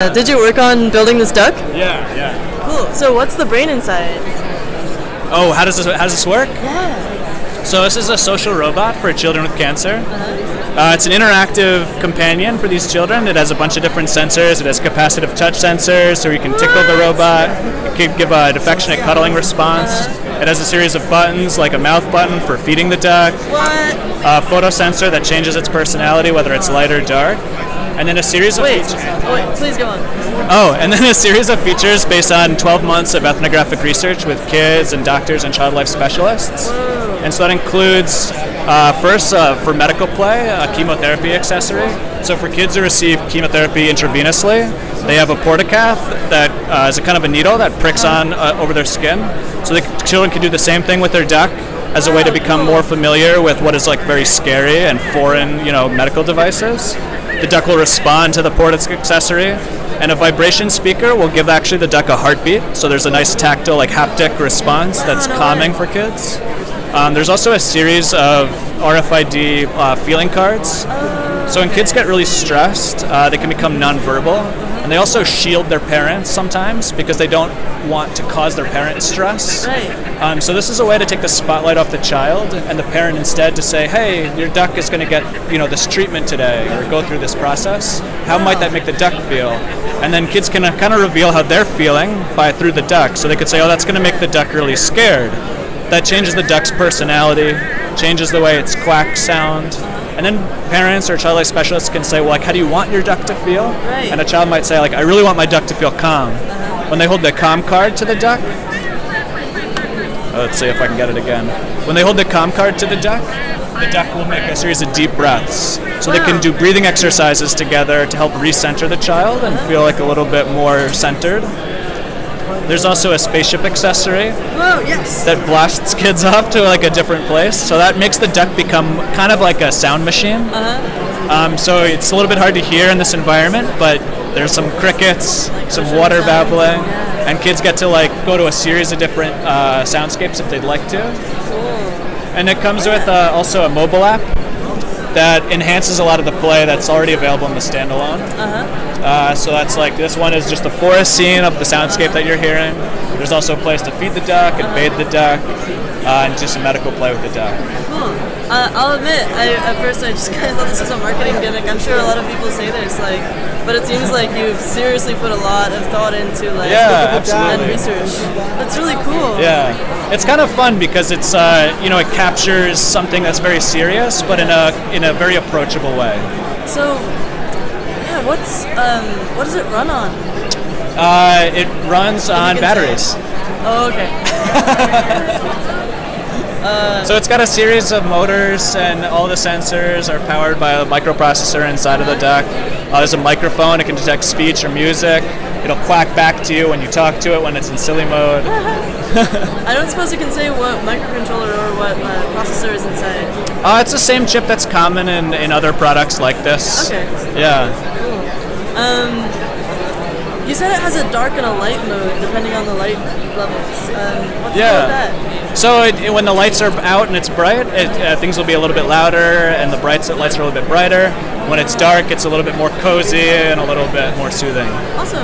Uh, did you work on building this duck? Yeah, yeah. Cool. So what's the brain inside? Oh, how does this how does this work? Yeah. So this is a social robot for children with cancer. Uh, it's an interactive companion for these children. It has a bunch of different sensors. It has capacitive touch sensors, so you can tickle the robot. It can give an affectionate cuddling response. It has a series of buttons, like a mouth button for feeding the duck, What? a photo sensor that changes its personality, whether it's light or dark, and then a series of Wait. features. Oh, wait. Please go on. Oh, and then a series of features based on 12 months of ethnographic research with kids and doctors and child life specialists. And so that includes, uh, first, uh, for medical play, a chemotherapy accessory. So for kids who receive chemotherapy intravenously, they have a portacath that uh, is a kind of a needle that pricks on uh, over their skin. So the children can do the same thing with their duck as a way to become more familiar with what is like very scary and foreign, you know, medical devices. The duck will respond to the port accessory, and a vibration speaker will give actually the duck a heartbeat. So there's a nice tactile, like haptic response that's calming for kids. Um, there's also a series of RFID uh, feeling cards. So when kids get really stressed, uh, they can become nonverbal, and they also shield their parents sometimes because they don't want to cause their parents stress. Right. Um, so this is a way to take the spotlight off the child and the parent instead to say, "Hey, your duck is going to get you know this treatment today or go through this process. How might that make the duck feel?" And then kids can kind of reveal how they're feeling by through the duck. So they could say, "Oh, that's going to make the duck really scared." That changes the duck's personality, changes the way its quack sound. And then parents or child life specialists can say, well, like, how do you want your duck to feel? Right. And a child might say, like, I really want my duck to feel calm. Uh-huh. When they hold the calm card to the duck, Oh, let's see if I can get it again. When they hold the calm card to the duck, the duck will make a series of deep breaths. So they can do breathing exercises together to help recenter the child and feel like a little bit more centered. There's also a spaceship accessory Whoa. Yes. that blasts kids off to like a different place. So that makes the duck become kind of like a sound machine. Um, so it's a little bit hard to hear in this environment, but there's some crickets, some water babbling, yeah. and kids get to like go to a series of different uh, soundscapes if they'd like to. And it comes with uh, also a mobile app that enhances a lot of the play that's already available in the standalone. Uh huh. so that's like this one is just a forest scene of the soundscape that you're hearing. There's also a place to feed the duck and bathe the duck, uh, and just some medical play with the duck. Cool. Uh, I'll admit, I, at first I just kind of thought this was a marketing gimmick. I'm sure a lot of people say this, like, but it seems like you've seriously put a lot of thought into like Yeah, and absolutely. research. That's really cool. Yeah, it's kind of fun because it's uh, you know it captures something that's very serious, but in a in a very approachable way. So, yeah, what's um, what does it run on? Uh, it runs on batteries, Oh, okay. so it's got a series of motors, and all the sensors are powered by a microprocessor inside of the duck. Uh, there's a microphone; it can detect speech or music. It'll quack back to you when you talk to it when it's in silly mode. I don't suppose you can say what microcontroller or what uh, processor is inside. Uh, it's the same chip that's common in, in other products like this. Okay. Yeah. You said it has a dark and a light mode depending on the light levels. Um, what's Yeah. yeah. that? So it, it- when the lights are out and it's bright, it, uh, things will be a little bit louder, and the bright lights are a little bit brighter. When it's dark, it's a little bit more cozy and a little bit more soothing. Awesome.